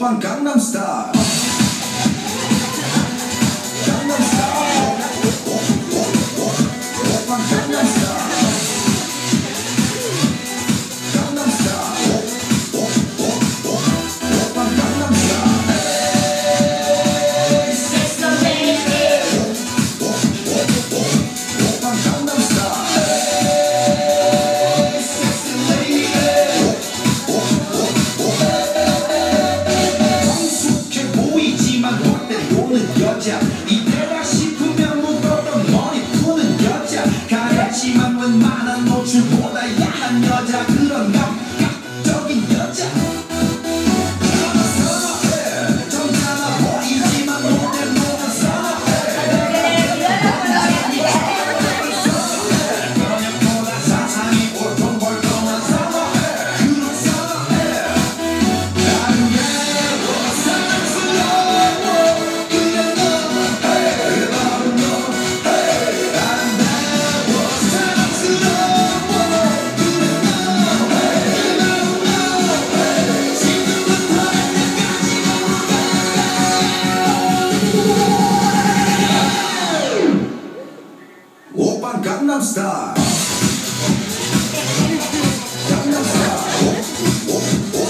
Gangnam Style. I'll talk on Gangnam Style. Gangnam Style.